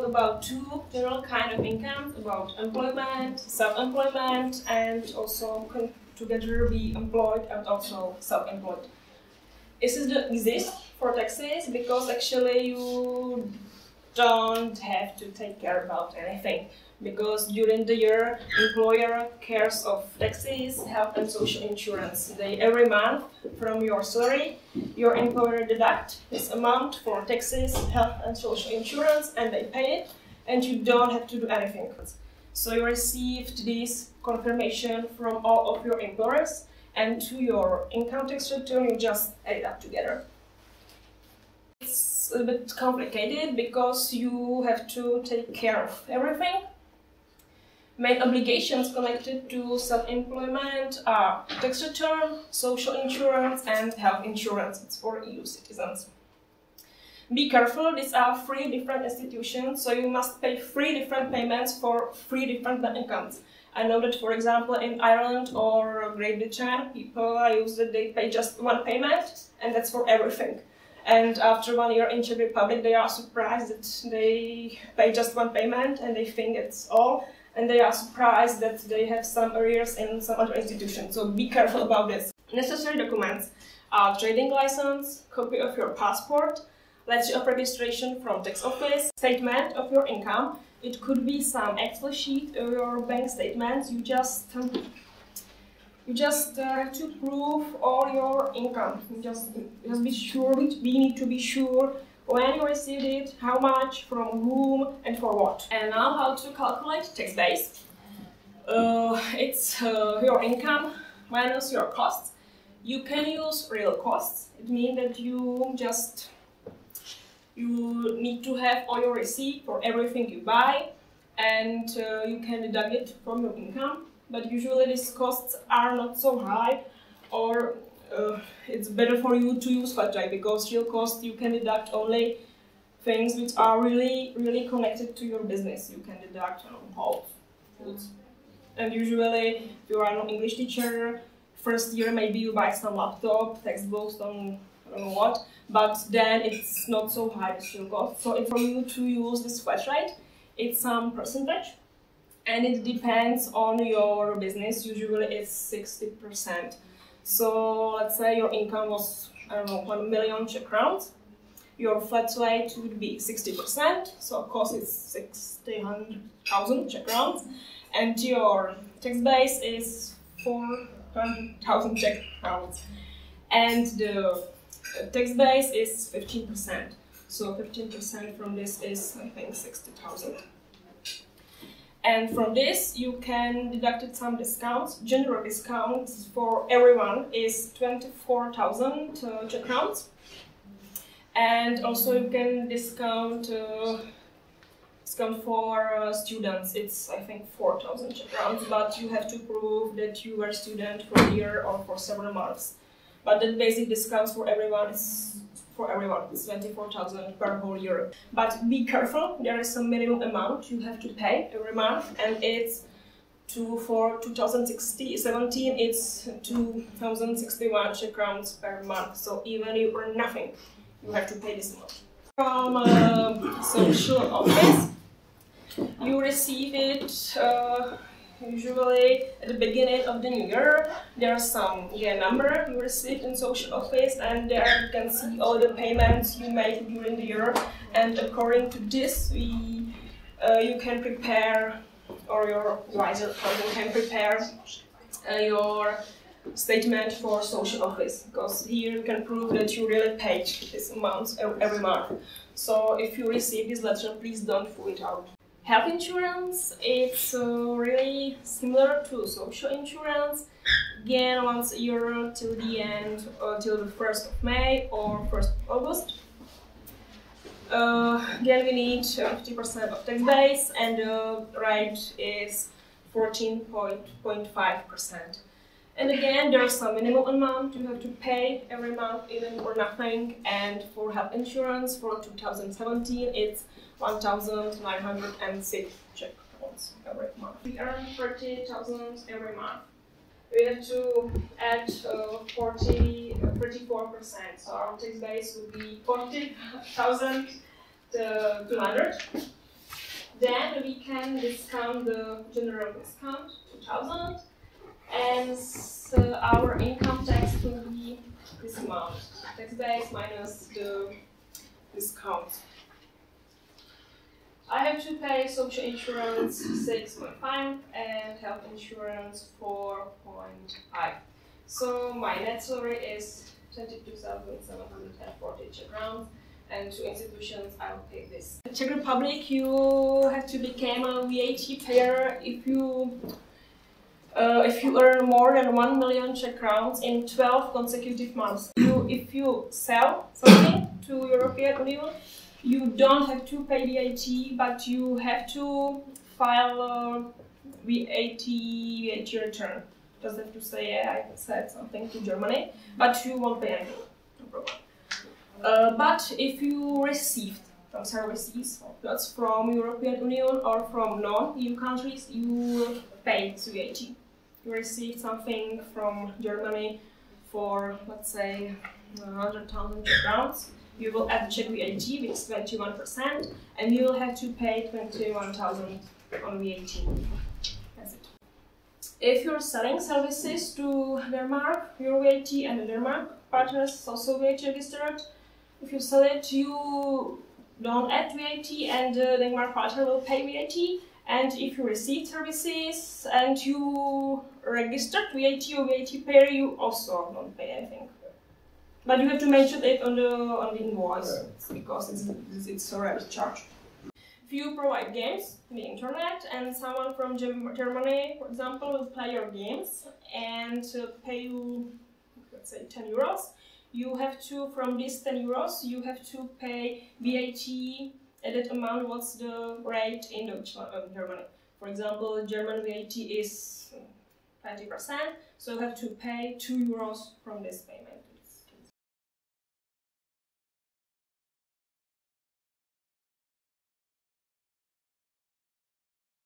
talk about two general kind of incomes, about employment, self-employment, and also together be employed and also self-employed. This is the exist for taxes because actually you don't have to take care about anything because during the year employer cares of taxes, health and social insurance. They every month from your salary, your employer deduct this amount for taxes, health and social insurance and they pay it and you don't have to do anything. So you received this confirmation from all of your employers and to your income tax return you just add it up together. It's a bit complicated because you have to take care of everything Main obligations connected to self-employment are tax return, social insurance, and health insurance. It's for EU citizens. Be careful, these are three different institutions, so you must pay three different payments for three different bank accounts. I know that, for example, in Ireland or Great Britain, people use that they pay just one payment, and that's for everything. And after one year in Czech Republic, they are surprised that they pay just one payment and they think it's all and they are surprised that they have some arrears in some other institutions. So be careful about this. Necessary documents are trading license, copy of your passport, letter of registration from tax office, statement of your income. It could be some Excel sheet or your bank statements. You just you just uh, have to prove all your income. You just just be sure. We need to be sure when you received it, how much, from whom, and for what. And now how to calculate tax base. Uh, it's uh, your income minus your costs. You can use real costs. It means that you just you need to have all your receipt for everything you buy and uh, you can deduct it from your income. But usually these costs are not so high or uh, it's better for you to use flat rate because real cost you can deduct only things which are really really connected to your business. You can deduct you know, foods. And usually, if you are an English teacher, first year maybe you buy some laptop, textbooks, some I don't know what, but then it's not so high the real cost. So for you to use this flat rate, it's some percentage, and it depends on your business. Usually, it's sixty percent. So let's say your income was, I don't know, 1 million Czech crowns. Your flat rate would be 60%, so of course it's 60,000 Czech crowns. And your tax base is 400,000 Czech crowns. And the tax base is 15%. So 15% from this is, I think, 60,000. And from this, you can deduct some discounts. General discounts for everyone is 24,000 uh, Czech crowns. And also you can discount uh, discount for uh, students. It's, I think, 4,000 Czech crowns, but you have to prove that you were a student for a year or for several months. But the basic discounts for everyone is for everyone. It's 24,000 per whole year. But be careful, there is some minimum amount you have to pay every month and it's to, for 2017 it's 2061 Czech crowns per month. So even if you earn nothing, you have to pay this amount. From uh, social office, you receive it uh, Usually at the beginning of the new year, there's some yeah, number you received in social office and there you can see all the payments you made during the year and according to this we, uh, you can prepare or your advisor can prepare uh, your statement for social office because here you can prove that you really paid this amount every month. So if you receive this letter, please don't fill it out. Health insurance, it's uh, really similar to social insurance. Again, once a year till the end, uh, till the 1st of May or 1st of August. Uh, again, we need 50% of tax base and the rate is 14.5%. And again, there's some minimum amount you have to pay every month, even for nothing. And for health insurance for 2017, it's 1,906 Czech crowns every month. We earn 30,000 every month. We have to add uh, 40, 34%, so our tax base would be 40,200. then we can discount the general discount 2000 and so our income tax will be this amount tax base minus the discount. Have to pay social insurance 6.5 and health insurance 4.5. So my net salary is 22,740 Czech crowns and to institutions I will pay this. In Czech Republic you have to become a VAT payer if you uh, if you earn more than 1 million Czech crowns in 12 consecutive months. You, if you sell something to European Union, you don't have to pay VAT, but you have to file a VAT, VAT return. Just have to say, yeah, I said something to Germany, but you won't pay anything. No problem. Uh, but if you received some services, that's from European Union or from non-EU countries, you pay VAT. You received something from Germany for, let's say, 100,000 crowns you will add Czech VAT which is 21% and you will have to pay 21,000 on VAT. That's it. If you're selling services to Denmark, your VAT and the Denmark partners is also VAT registered. If you sell it, you don't add VAT and the Denmark partner will pay VAT. And if you receive services and you registered VAT or VAT payer, you also don't pay anything. But you have to mention it on the on the invoice because it's it's already charged. If you provide games on the internet and someone from Germany, for example, will play your games and uh, pay you, let's say, 10 euros, you have to, from this 10 euros, you have to pay VAT at that amount. What's the rate in uh, Germany? For example, German VAT is 20%, so you have to pay 2 euros from this payment.